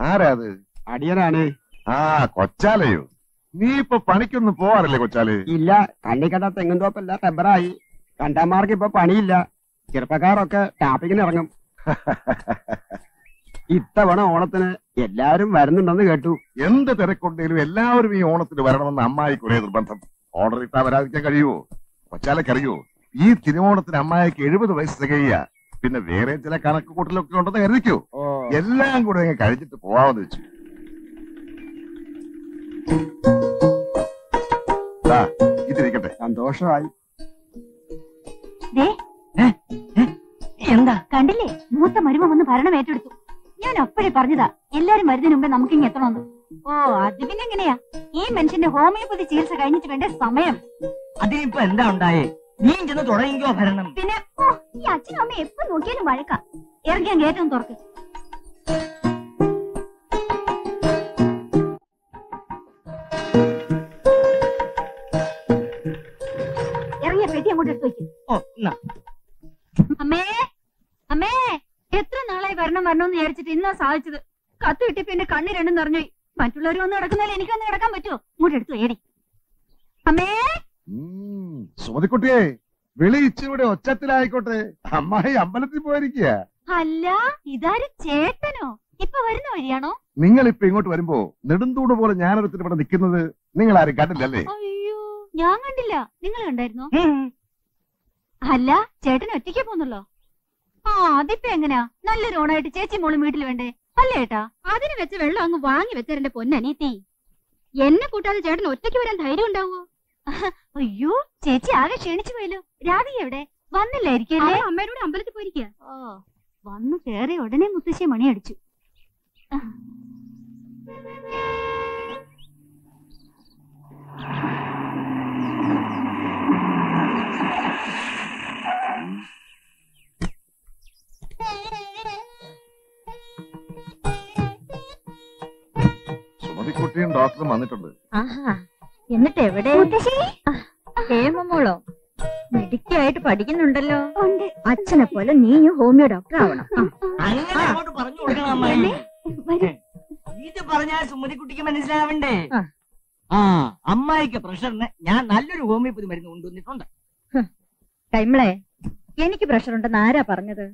ആരാ അത്? അടിയനാണ്. ആ കൊച്ചാലയോ നീ ഇപ്പൊ പണിക്കൊന്നും പോവാറില്ലേ കൊച്ചാൽ? ഇല്ല കണ്ണിക്കണ്ട തെങ്ങും തോപ്പല്ല റബ്ബറായി. കണ്ടന്മാർക്ക് ഇപ്പൊ പണിയില്ല. ചെറുപ്പക്കാരൊക്കെ ടാപ്പിങ്ങിന് ഇറങ്ങും. ഇത്തവണ ഓണത്തിന് എല്ലാരും വരുന്നുണ്ടെന്ന് കേട്ടു. എന്ത് തിരക്കുണ്ടെങ്കിലും എല്ലാവരും ഈ ഓണത്തിന് വരണമെന്ന് അമ്മായി ഒരേ നിർബന്ധം. ഓർഡർ ഇട്ടാ വരാതിരിക്കാൻ കഴിയുമോ കൊച്ചാലക്ക് അറിയോ ഈ തിരുവോണത്തിന് അമ്മായിക്ക് എഴുപത് വയസ്സ് തികയ്യ പിന്നെ വേറെ ചില കണക്ക് കൂട്ടലൊക്കെ ഉണ്ടെന്ന് കരുതിക്കോ? ഓ എല്ലാം കൂടെ അങ്ങ് കഴിച്ചിട്ട് പോവാമെന്ന് വെച്ചു. ഇതിരിക്കട്ടെ. സന്തോഷമായി. എന്താ? കണ്ടില്ലേ? മൂത്ത മരുമ വന്ന് ഭരണം ഏറ്റെടുത്തു. ഞാൻ അപ്പോഴേ പറഞ്ഞതാ എല്ലാരും വരുന്നതിന് മുമ്പേ നമുക്ക് ഇങ്ങ് എത്തണമെന്ന്. ഓ അത് പിന്നെ എങ്ങനെയാ? ഈ മനുഷ്യന്റെ ഹോമിയോപ്പതി ചികിത്സ കഴിഞ്ഞിട്ട് വേണ്ട സമയം? അതിനിപ്പോ എന്താ ഉണ്ടായേ? നീ ചെന്ന് തുടങ്ങിക്കോ ഭരണം. പിന്നെ ഓ ഈ അച്ഛനും അമ്മയും എപ്പോ നോക്കിയാലും വഴക്കാം. ഇറങ്ങിയാൻ ഗേറ്റൊന്ന് തുറക്ക്. വരണമെന്ന് വിചാരിച്ചിട്ട് ഇന്നാ സാധിച്ചത്. കത്ത് കിട്ടിയപ്പോ എന്റെ കണ്ണ് രണ്ടും നിറഞ്ഞു മറ്റുള്ളവർ വന്ന് കിടക്കുന്നാലും എനിക്കൊന്ന് കിടക്കാൻ പറ്റുമോ ഇങ്ങോട്ട് എടുത്തു ഏടി അമ്മേ? സുമതിക്കുട്ടിയെ വിളി ഇച്ചിരൂടെ ഒച്ചത്തിലായിക്കോട്ടെ. അമ്മായി അമ്പലത്തിൽ പോയിരിക്കുക അല്ല ഇതാരും ചേട്ടനോ? ഇപ്പൊ വരുന്ന വഴിയാണോ? നിങ്ങൾ ഇപ്പൊ ഇങ്ങോട്ട് വരുമ്പോ നെടുന്തൂട് പോലെ ഞാനൊരുത്തിന് ഇവിടെ നിൽക്കുന്നത് നിങ്ങൾ ആരും കണ്ടില്ലല്ലേ? അയ്യോ ഞാൻ കണ്ടില്ല. നിങ്ങൾ കണ്ടായിരുന്നോ? അല്ല ചേട്ടൻ ഒറ്റയ്ക്ക് പോന്നല്ലോ ആ അതിപ്പോ എങ്ങനെയാ നല്ലൊരു ഓണായിട്ട് ചേച്ചി മോളും വീട്ടിൽ വേണ്ടേ? അല്ലേ ഏട്ടാ? അതിന് വെച്ച വെള്ളം അങ്ങ് വാങ്ങി വെച്ചെന്റെ പൊന്നനീത്തി. എന്നെ കൂട്ടാതെ ചേട്ടൻ ഒറ്റയ്ക്ക് വരാൻ ധൈര്യം ഉണ്ടാവോ? അയ്യോ ചേച്ചി ആകെ ക്ഷണിച്ചു പോയല്ലോ. രാധി എവിടെ? വന്നില്ലായിരിക്കല്ലേ അമ്മയോട് അമ്പലത്തിൽ പോയിരിക്കുക ഓ വന്നു കേറി ഉടനെ മുത്തശ്ശി മണി ഡോക്ടറും വന്നിട്ടുണ്ട്. ആഹാ. എന്നിട്ട് എവിടെ? ഹേമമോളോ മെഡിക്കായിട്ട് പഠിക്കുന്നുണ്ടല്ലോ. ഉണ്ട്. അച്ഛനെ പോലെ നീയും ഹോമിയോ ഡോക്ടർ ആവണം ഇത് പറഞ്ഞാൽ സുമതിക്കുട്ടിക്ക് മനസ്സിലാവണ്ടേ? ആ. അമ്മായിക്ക് പ്രഷറിന് ഞാൻ നല്ലൊരു ഹോമിയോപ്പതി മരുന്ന് കൊണ്ടുവന്നിട്ടുണ്ട്. കൈമളെ എനിക്ക് പ്രഷർ ഉണ്ടെന്ന് ആരാ പറഞ്ഞത്?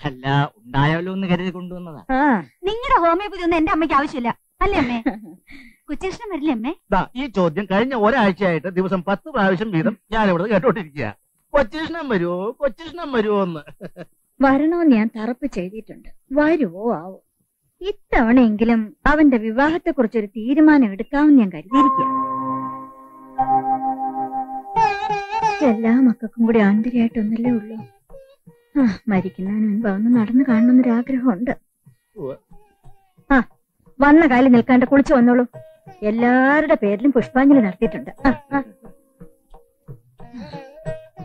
അല്ല ഉണ്ടായാലോ എന്ന് കരുതി കൊണ്ടുവന്നതാ. ആ. നിങ്ങളുടെ ഹോമിയോപ്പതി ഒന്നും എന്റെ അമ്മയ്ക്ക് ആവശ്യമില്ല. അല്ലേ അമ്മേ? കൊച്ചുകൃഷ്ണൻ വരില്ലേ അമ്മേ ഈ ചോദ്യം കഴിഞ്ഞ ഒരാഴ്ചയായിട്ട് ദിവസം പത്ത് പ്രാവശ്യം വീതം ഞാൻ ഇവിടെ കേട്ടോണ്ടിരിക്കുക കൊച്ചിഷ്ണം വരുമോ കൊച്ചിഷ്ണം വരുമോ എന്ന് വരണോന്ന് ഞാൻ തറപ്പിച്ച് ചെയ്തിട്ടുണ്ട്. വരുവോ ആവോ? ഇത്തവണയെങ്കിലും അവന്റെ വിവാഹത്തെ കുറിച്ചൊരു തീരുമാനം എടുക്കാമെന്ന് ഞാൻ കരുതിയിരിക്കുക എല്ലാ മക്കൾക്കും കൂടി ആന്തരിയായിട്ടൊന്നല്ലേ ഉള്ളൂ. ആ മരിക്കുന്നതിന് മുൻപ് അവന്ന് നടന്നു കാണണമെന്നൊരു ആഗ്രഹമുണ്ട് ഉവ്വ്. ആ വന്ന കാലിൽ നിൽക്കാണ്ട് കുളിച്ചു വന്നോളൂ. എല്ലാവരുടെ പേരിലും പുഷ്പാഞ്ജലി നടത്തിയിട്ടുണ്ട്.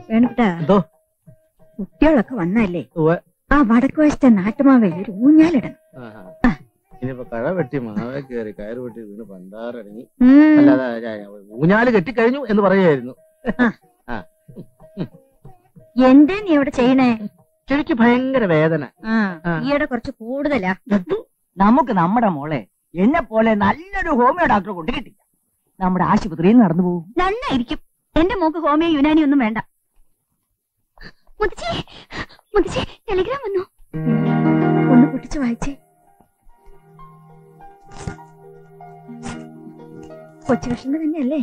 വേണുട്ടാ കുട്ടികളൊക്കെ വന്നല്ലേ? ആ വടക്ക് വശത്തെ നാട്ടുമാവയിൽ ഒരു ഊഞ്ഞാലിടണം. ഊഞ്ഞാൽ കെട്ടിക്കഴിഞ്ഞു എന്ന് പറയായിരുന്നു എന്തേ നീ അവിടെ ചെയ്യണേ? എനിക്ക് ഭയങ്കര വേദന. ഈയിടെ കുറച്ച് കൂടുതലാ. നമുക്ക് നമ്മുടെ മോളെ എന്നെ പോലെ നല്ലൊരു ഹോമിയോ ഡോക്ടറെ കൊണ്ട് കിട്ടില്ല. നമ്മുടെ ആശുപത്രിയിൽ നടന്നു പോകും നന്നായിരിക്കും. എന്റെ മോക്ക് ഹോമിയോ യുനാനി ഒന്നും വേണ്ട. മുത്തശ്ശി മുത്തശ്ശി ടെലിഗ്രാം വന്നു? ഒന്ന് പൊട്ടിച്ചു വായിച്ചേ. കൊച്ചുകൃഷ്ണന്റെ തന്നെയല്ലേ?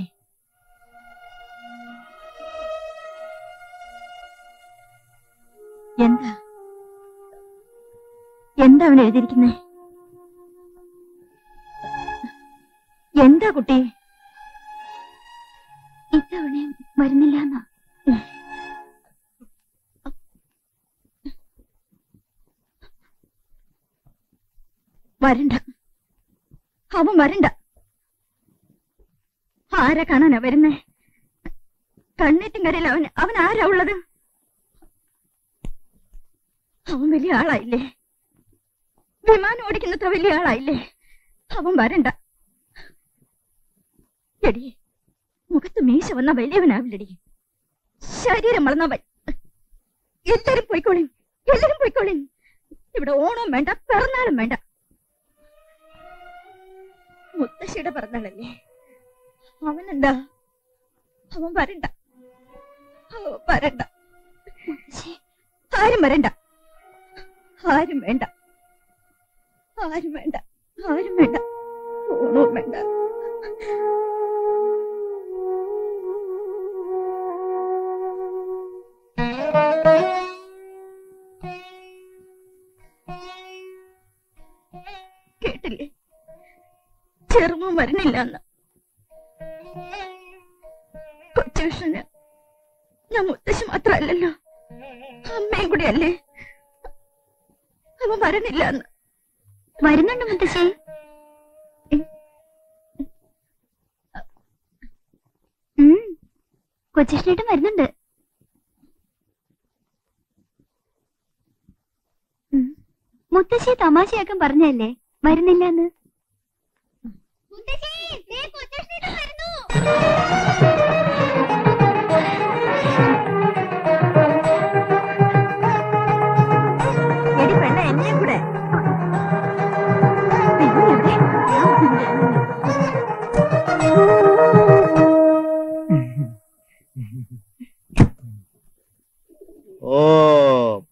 എന്താ? എന്താ അവൻ എഴുതിയിരിക്കുന്നേ? എന്താ കുട്ടി? ഇത്തവണയും വരുന്നില്ല വരണ്ട. അവൻ വരണ്ട. ആരെ കാണാനാ വരുന്നേ? കണ്ണീറ്റും കരയിൽ അവൻ അവൻ ആരാ ഉള്ളത്? അവൻ വലിയ ആളായില്ലേ? വിമാനം ഓടിക്കുന്നത്ര വലിയ ആളായില്ലേ? അവൻ വരണ്ട. എടി മുഖത്ത് മീശ വന്ന വലിയവനാവില്ലടി. ശരീരം വളർന്നവൻ എല്ലാരും പോയിക്കോളിൻ. എല്ലാരും പോയിക്കോളിൻ. ഇവിടെ ഓണവും വേണ്ട പിറന്നാളും വേണ്ട. മുത്തശ്ശിയുടെ പിറന്നാളല്ലേ? അവനെന്താ? അവൻ വരണ്ട. അവൻ വരണ്ട. ആരും വരണ്ട. ആരും വേണ്ട. ആരും വേണ്ട. ആരും വേണ്ട. ഓണവും വേണ്ട. ചെറുമോൻ വരണില്ല എന്ന് കൊച്ചുകൃഷ്ണന് ഞാൻ മുത്തശ്ശി മാത്രല്ലല്ലോ അമ്മയും കൂടി അല്ലേ? അവൻ വരണില്ല എന്ന് വരുന്നുണ്ട് മുത്തശ്ശി. കൊച്ചുകൃഷ്ണേട്ടൻ വരുന്നുണ്ട്. മുത്തശ്ശി തമാശയാക്കാൻ പറഞ്ഞല്ലേ വരുന്നില്ലെന്ന് എടി പെണ്ണ എന്നെയും കൂടെ അയ്യോ, എവിടെ? ഓ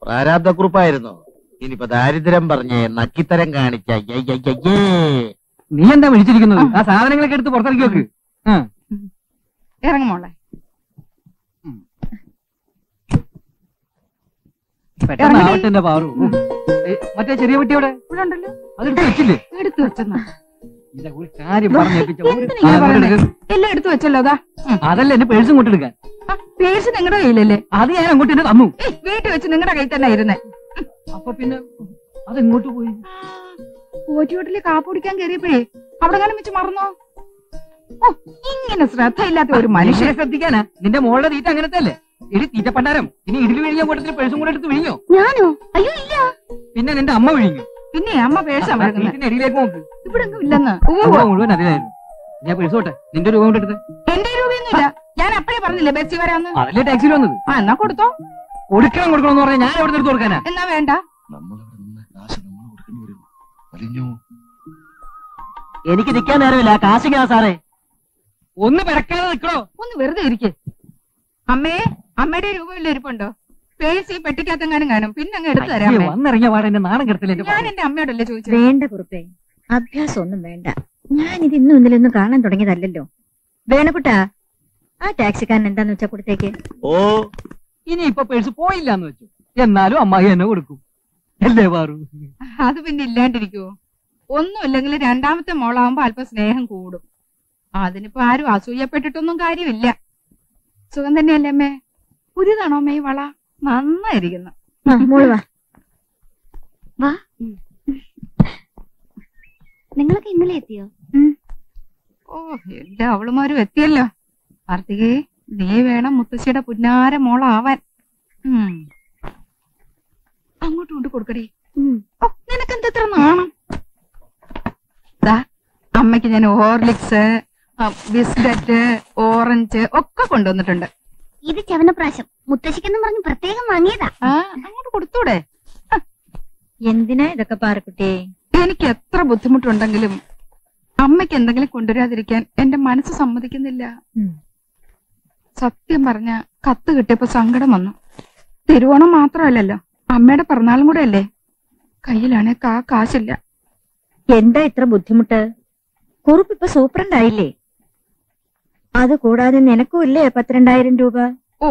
പ്രാരാബ്ദക്കുറിപ്പായിരുന്നു. ഇനിയിപ്പോ ദാരിദ്ര്യം പറഞ്ഞ് നക്കിത്തരം കാണിച്ച. നീ എന്താ വിളിച്ചിരിക്കുന്നത്? ആ. സാധനങ്ങളൊക്കെ എടുത്ത് പുറത്തിറക്കി വെക്ക്. ഇറങ്ങുമോളെ പെട്ടെന്ന് ആവട്ടെ എന്റെ പാറു മറ്റേ ചെറിയ കുട്ടി അവിടെ അതെടുത്ത് വെച്ചില്ലേ? എടുത്തു വെച്ചെന്നാ. എല്ലാം എടുത്തു വെച്ചല്ലോ അതാ അതല്ല എന്റെ പേഴ്സും കൊണ്ടെടുക്കാൻ. പേഴ്സ് നിങ്ങളുടെ കയ്യിലല്ലേ? അത് ഞാൻ അങ്ങോട്ട് തന്നെ തന്നു. വീട്ടിൽ വെച്ച് നിങ്ങളുടെ കയ്യിൽ തന്നെ ഇരുന്നേ. അപ്പൊ പിന്നെ അതെങ്ങോട്ട് പോയി? പോറ്റിയോട്ടിൽ കാപ്പ് കുടിക്കാൻ കയറിയപ്പോഴേ അവിടെ കാലം വെച്ച് മറന്നോ? ഓ ഇങ്ങനെ ശ്രദ്ധയില്ലാത്ത ഒരു മനുഷ്യരെ മനുഷ്യനെ ശ്രദ്ധിക്കാനാ നിന്റെ മോളുടെ തീറ്റ അങ്ങനത്തെ അല്ലേ ഇടി തീറ്റ പണ്ടാരം ഇനി ഇടിൽ വിഴിഞ്ഞ കൂട്ടത്തിൽ പേഴ്സും കൂടെ എടുത്ത് വിഴിഞ്ഞോ ഞാനോ? അയ്യോ ഇല്ല. പിന്നെ നിന്റെ അമ്മ വിഴിഞ്ഞു പിന്നെ അമ്മ പേഴ്സാ നോക്ക് ഇവിടെ ഒന്നും ഇല്ലെന്ന്. മുഴുവൻ അതിലായിരുന്നു. ഞാൻ പേഴ്സ് പോട്ടെ നിന്റെ രൂപ കൊണ്ട് എടുത്ത്. എന്റെ രൂപയൊന്നുമില്ല ഞാൻ അപ്പഴേ പറഞ്ഞില്ലേ ബസ്സിൽ വരാന്ന്? അതല്ലേ ടാക്സിയിൽ വന്നത്? ആ എന്നാ കൊടുത്തോ. കൊടുക്കണം കൊടുക്കണം എന്ന് പറഞ്ഞാൽ ഞാൻ എവിടെ എടുത്ത് കൊടുക്കാനാ? എന്നാ വേണ്ട നമ്മളവിടെ നിന്ന് കാശ് നമ്മൾ കൊടുക്കേണ്ടി വരും വലിഞ്ഞു എനിക്ക് നിൽക്കാൻ നേരമില്ല കാശിക്കാ സാറേ. ഒന്ന് പിറക്കാതെ നിൽക്കണോ? ഒന്ന് വെറുതെ ഇരിക്കേ. അമ്മേ അമ്മയുടെ രൂപമില്ല ഇരിപ്പുണ്ടോ? പേഴ്സ് ഈ പെട്ടിക്കകത്തെങ്ങാനും കാണും. പിന്നെ അങ്ങ് എടുത്തു തരാം അമ്മേ. വന്നിറങ്ങിയ പാടെ എന്റെ നാണം കെടുത്തില്ല ഞാൻ എന്റെ അമ്മയോടല്ലേ ചോദിച്ചത്? വേണ്ട കുറുപ്പേ അഭ്യാസം ഒന്നും വേണ്ട. ഞാനിത് ഇന്നും ഇന്നലൊന്നും കാണാൻ തുടങ്ങിയതല്ലല്ലോ. വേണക്കുട്ടാ ആ ടാക്സിക്കാരൻ എന്താന്ന് വെച്ചാ കൊടുത്തേക്ക്? ഓ ഇനി ഇപ്പൊ പേഴ്സ് പോയില്ലാന്ന് വെച്ചു. എന്നാലും അമ്മായി എന്നെ കൊടുക്കും. അല്ലേ പാറു അത് പിന്നെ ഇല്ലാണ്ടിരിക്കുവോ? ഒന്നുമില്ലെങ്കിൽ രണ്ടാമത്തെ മോളാവുമ്പോ അല്പം സ്നേഹം കൂടും. അതിനിപ്പോ ആരും അസൂയപ്പെട്ടിട്ടൊന്നും കാര്യമില്ല. സുഖം തന്നെയല്ലേ അമ്മേ? പുരിതാണോ അമ്മേ ഈ വള? നന്നായിരിക്കുന്നു. ആ, വാ. വാ. നിങ്ങളൊക്കെ ഇന്നലെ എത്തിയോ? ഓ എല്ലാ അവളുമാരും എത്തിയല്ലോ. കാർത്തികേ നീ വേണം മുത്തശ്ശിയുടെ പുന്നാര മോളാവാൻ. ഉം. അങ്ങോട്ട് കൊണ്ട് കൊടുക്കടി എന്ത് നിനക്കെന്തത്ര നാണം? അമ്മയ്ക്ക് അമ്മയ്ക്ക് ഞാൻ ഹോർലിക്സ് ബിസ്ക്കറ്റ് ഓറഞ്ച് ഒക്കെ കൊണ്ടുവന്നിട്ടുണ്ട്. ഇത് ചവനപ്രാശം മുത്തശ്ശിക്കെന്നും പറഞ്ഞ് പ്രത്യേകം വാങ്ങിയതാ. അങ്ങോട്ട് കൊടുത്തൂടെ. എന്തിനാ ഇതൊക്കെ പാറക്കുട്ടി? എനിക്ക് എത്ര ബുദ്ധിമുട്ടുണ്ടെങ്കിലും അമ്മയ്ക്ക് എന്തെങ്കിലും കൊണ്ടുവരാതിരിക്കാൻ എന്റെ മനസ്സ് സമ്മതിക്കുന്നില്ല. സത്യം പറഞ്ഞ കത്ത് കിട്ടിയപ്പോ സങ്കടം വന്നു. തിരുവോണം മാത്രമല്ലല്ലോ. അമ്മയുടെ പിറന്നാളും കൂടെ അല്ലേ? കയ്യിലാണെ കാ കാശില്ല. എന്താ ഇത്ര ബുദ്ധിമുട്ട്? കുറുപ്പ് ഇപ്പൊ സൂപ്രണ്ട് ആയില്ലേ അത് കൂടാതെ നിനക്കും ഇല്ലേ പത്തിരണ്ടായിരം രൂപ? ഓ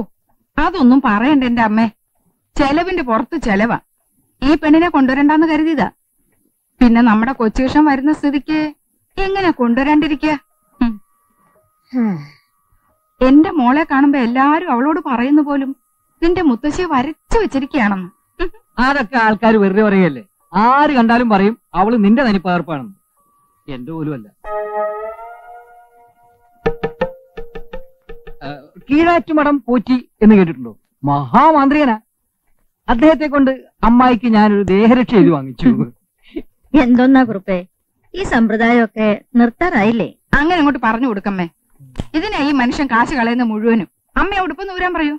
അതൊന്നും പറയണ്ട എന്റെ അമ്മേ. ചെലവിന്റെ പുറത്ത് ചെലവാ. ഈ പെണ്ണിനെ കൊണ്ടുവരണ്ടെന്ന് കരുതിയതാ. പിന്നെ നമ്മുടെ കൊച്ചുകൃഷ്ണൻ വരുന്ന സ്ഥിതിക്ക് എങ്ങനെ കൊണ്ടുവരാണ്ടിരിക്കുക എന്റെ മോളെ കാണുമ്പോ എല്ലാരും അവളോട് പറയുന്നു പോലും നിന്റെ മുത്തശ്ശിയെ വരച്ചു വെച്ചിരിക്കുകയാണെന്ന്. അതൊക്കെ ആൾക്കാർ വെറുതെ പറയല്ലേ? ആര് കണ്ടാലും പറയും അവൾ നിന്റെ തനിപ്പകർപ്പാണെന്ന്. എന്റെ പോലും അല്ല. ആ, കീഴാറ്റുമടം പോറ്റി എന്ന് കേട്ടിട്ടുണ്ടോ? മഹാമാന്ത്രികനാ അദ്ദേഹത്തെ കൊണ്ട് അമ്മായിക്ക് ഞാനൊരു ദേഹരക്ഷ എഴുതി വാങ്ങിച്ചു. എന്തോന്നാ കുറുപ്പേ? ഈ സമ്പ്രദായമൊക്കെ നിർത്താറായില്ലേ? അങ്ങനെ അങ്ങോട്ട് പറഞ്ഞു കൊടുക്കമ്മേ. ഇതിനാ ഈ മനുഷ്യൻ കാശ് കളയുന്ന മുഴുവനും. അമ്മ ഉടുപ്പ് നൂരാൻ പറയൂ.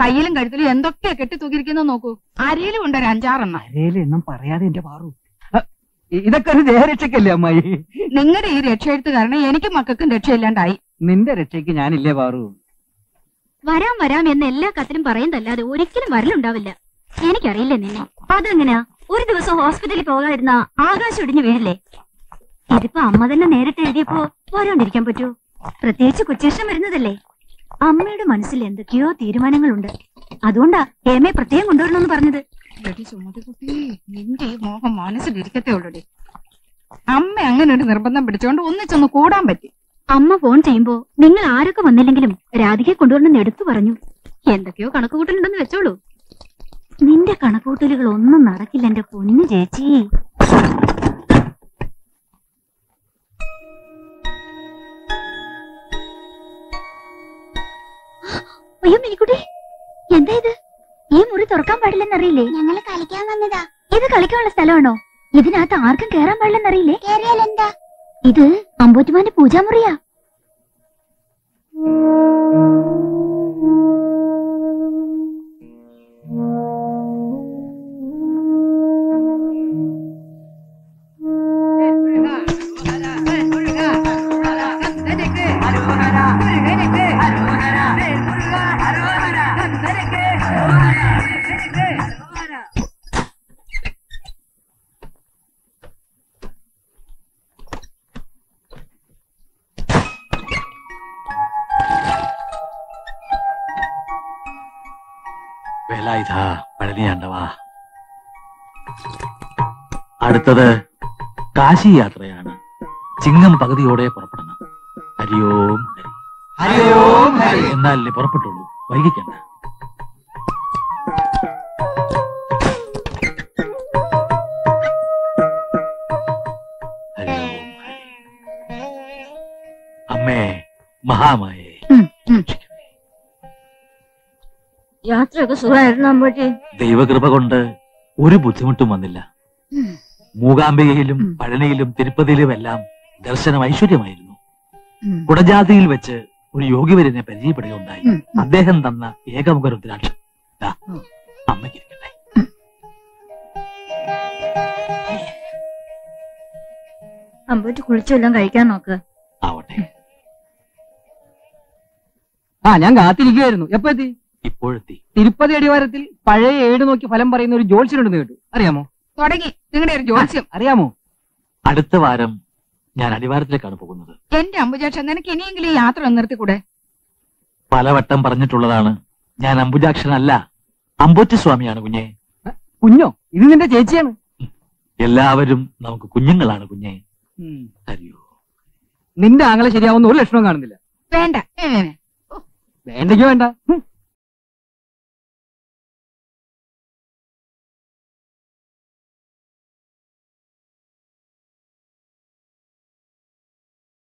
കയ്യിലും കഴുത്തിലും എന്തൊക്കെയാ കെട്ടി തൂക്കിയിരിക്കുന്ന നോക്കൂ. അരയിലും ഉണ്ട് ഒരു അഞ്ചാറെണ്ണം. അരയിൽ എണ്ണം പറയാതെ എന്റെ പാറു. ഇതൊക്കെ ഒരു ദേഹരക്ഷക്കല്ലേ അമ്മായി? നിങ്ങളുടെ ഈ രക്ഷയെടുത്ത് കാരണം എനിക്ക് മക്കൾക്കും രക്ഷയില്ലാണ്ടായി. നിന്റെ രക്ഷയ്ക്ക് ഞാനില്ലേ പാറു? വരാം വരാം എന്ന് എല്ലാ കത്തിലും പറയുന്നതല്ലാതെ ഒരിക്കലും വരലുണ്ടാവില്ല. എനിക്കറിയില്ല നിന്നെ? അതെങ്ങനെയാ ഒരു ദിവസം ഹോസ്പിറ്റലിൽ പോകാതിരുന്ന ആകാശം ഇടിഞ്ഞു വീഴില്ലേ? ഇതിപ്പോ അമ്മ തന്നെ നേരിട്ട് എഴുതിയപ്പോ വരാണ്ടിരിക്കാൻ പറ്റൂ. പ്രത്യേകിച്ച് കൊച്ചേഷം വരുന്നതല്ലേ? അമ്മയുടെ മനസ്സിൽ എന്തൊക്കെയോ തീരുമാനങ്ങളുണ്ട്. അതുകൊണ്ടാ ഹേമയെ പ്രത്യേകം കൊണ്ടുവരണമെന്ന് പറഞ്ഞത്. നിന്റെ ഈ മോഹം മനസ്സിലിരിക്കത്തേ ഉള്ളൂടെ. അമ്മ അങ്ങനെ ഒരു നിർബന്ധം പിടിച്ചോണ്ട് ഒന്നിച്ചൊന്ന് കൂടാൻ പറ്റി. അമ്മ ഫോൺ ചെയ്യുമ്പോ നിങ്ങൾ ആരൊക്കെ വന്നില്ലെങ്കിലും രാധികയെ കൊണ്ടുവരണമെന്ന് എടുത്തു പറഞ്ഞു. എന്തൊക്കെയോ കണക്കുകൂട്ടലുണ്ടെന്ന് വെച്ചോളൂ. നിന്റെ കണക്കുകൂട്ടലുകൾ ഒന്നും നടക്കില്ല എന്റെ പൊന്നു ചേച്ചി. അയ്യോ മിനിക്കുട്ടി. എന്താ ഇത്? ഈ മുറി തുറക്കാൻ പാടില്ലെന്നറിയില്ലേ? ഞങ്ങൾ കളിക്കാൻ വന്നതാ. ഇത് കളിക്കാനുള്ള സ്ഥലമാണോ? ഇതിനകത്ത് ആർക്കും കേറാൻ പാടില്ലെന്നറിയില്ലേ? അറിയില്ലേ എന്താ? ഇത് അമ്പൂറ്റുമാന്റെ പൂജാമുറിയാ. വേലായുധ പഴനിയാണ്ടവാ. അടുത്തത് കാശി യാത്രയാണ്. ചിങ്ങം പകുതിയോടെ പുറപ്പെടണം ഹരിയോം ഹരി. ഹരിയോം ഹരി. എന്നാലേ പുറപ്പെട്ടുള്ളൂ. വൈകിക്കണ്ട. അമ്മേ മഹാമായേ. യാത്രയൊക്കെ സുഖമായിരുന്നു അമ്പൂട്ടി ദൈവകൃപ കൊണ്ട് ഒരു ബുദ്ധിമുട്ടും വന്നില്ല. മൂകാംബികയിലും പഴനയിലും തിരുപ്പതിയിലും എല്ലാം ദർശനം ഐശ്വര്യമായിരുന്നു. കുടജാതിയിൽ വെച്ച് ഒരു യോഗി യോഗിവരനെ പരിചയപ്പെടുകയുണ്ടായി. അദ്ദേഹം തന്ന ഏകമുഖ രുദ്രാക്ഷം അമ്മയ്ക്ക് ഉം. കുളിച്ചെല്ലാം കഴിക്കാൻ നോക്ക്. ആവട്ടെ. ആ ഞാൻ കാത്തിരിക്കുകയായിരുന്നു എപ്പോ എത്തി? ഇപ്പോഴെത്തി. തിരുപ്പതി അടിവാരത്തിൽ പഴയ ഏട് നോക്കി ഫലം പറയുന്ന ഒരു ജോത്സ്യനുണ്ടെന്ന് കേട്ടു. അറിയാമോ? തുടങ്ങി. നിങ്ങളുടെ ഒരു ജോത്സ്യം അറിയാമോ? അടുത്ത വാരം ഞാൻ അടിവാരത്തിലേക്കാണ് പോകുന്നത്. എന്റെ അമ്പുജാക്ഷൻ നിനക്ക് ഇനിയെങ്കിലും യാത്ര നിർത്തി നിർത്തിക്കൂടെ? പലവട്ടം പറഞ്ഞിട്ടുള്ളതാണ്. ഞാൻ അംബുജാക്ഷനല്ല അമ്പൊറ്റ സ്വാമിയാണ് കുഞ്ഞെ കുഞ്ഞോ? ഇത് നിന്റെ ചേച്ചിയാണ്. എല്ലാവരും നമുക്ക് കുഞ്ഞുങ്ങളാണ് കുഞ്ഞെ. അറിയോ നിന്റെ ആങ്ങളെ ശരിയാവുന്ന ഒരു ലക്ഷണവും കാണുന്നില്ല. വേണ്ട. വേണ്ടയ്ക്കോ വേണ്ട.